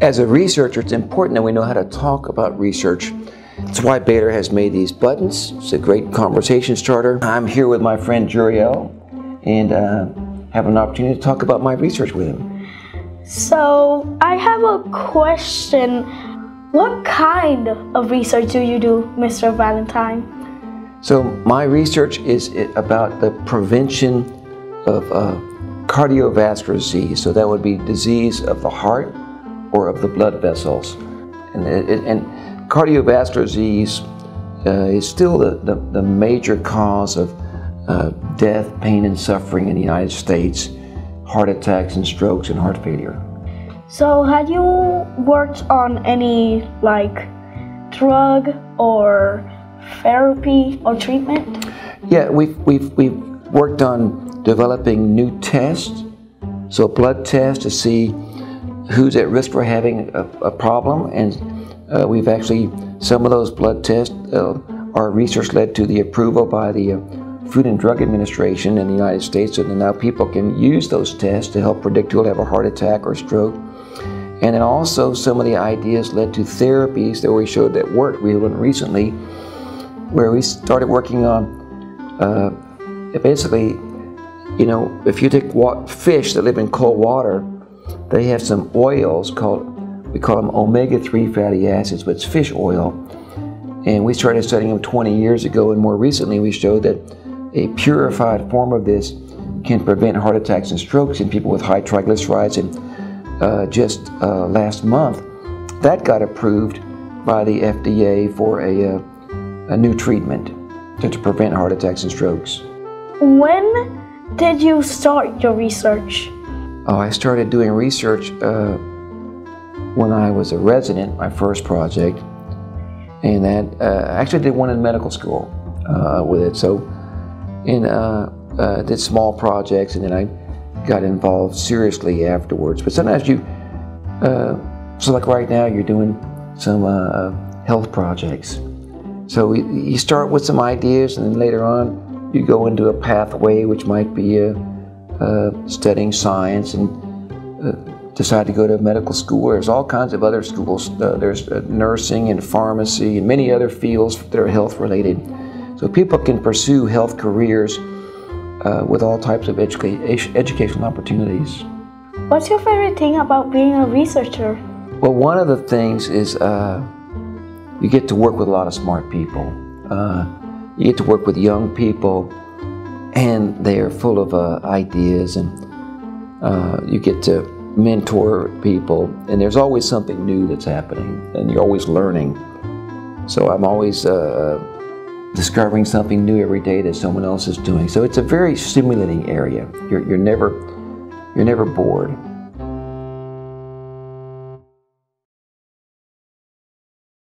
As a researcher, it's important that we know how to talk about research. That's why Baylor has made these buttons. It's a great conversation starter. I'm here with my friend Juriel and uh, have an opportunity to talk about my research with him. So, I have a question. What kind of research do you do, Mr. Ballantyne? So, my research is about the prevention of uh, cardiovascular disease. So, that would be disease of the heart or of the blood vessels. And, it, and cardiovascular disease uh, is still the, the, the, major cause of uh, death, pain, and suffering in the United States heart attacks and strokes and heart failure. So, had you worked on any like drug or therapy or treatment? Yeah, we've, we've, we've worked on developing new tests. So, blood tests to see who's at risk for having a, a problem, and uh, we've actually some of those blood tests. Uh, our research led to the approval by the uh, Food and Drug Administration in the United States, that now people can use those tests to help predict who will have a heart attack or stroke. And then also some of the ideas led to therapies that we showed that worked. We went recently where we started working on uh, basically, you know, if you take fish that live in cold water they have some oils called, we call them omega-3 fatty acids, but it's fish oil. And we started studying them 20 years ago, and more recently we showed that a purified form of this can prevent heart attacks and strokes in people with high triglycerides. And uh, just uh, last month, that got approved by the FDA for a, uh, a new treatment to, to prevent heart attacks and strokes. When did you start your research? Uh, I started doing research uh, when I was a resident, my first project, and that uh, I actually did one in medical school uh, with it. So, and uh, uh, did small projects, and then I got involved seriously afterwards. But sometimes you, so like right now, you're doing some health projects. So you start with some ideas, and then later on, you go into a pathway which might be a studying science and uh, decide to go to medical school. There's all kinds of other schools. Uh, there's uh, nursing and pharmacy and many other fields that are health related. So people can pursue health careers uh, with all types of educa educational opportunities. What's your favorite thing about being a researcher? Well, one of the things is uh, you get to work with a lot of smart people. you get to work with young people and they are full of uh, ideas and uh, you get to mentor people and there's always something new that's happening and you're always learning. So i'm always uh, discovering something new every day that someone else is doing. So it's a very stimulating area. You're, you're never you're never bored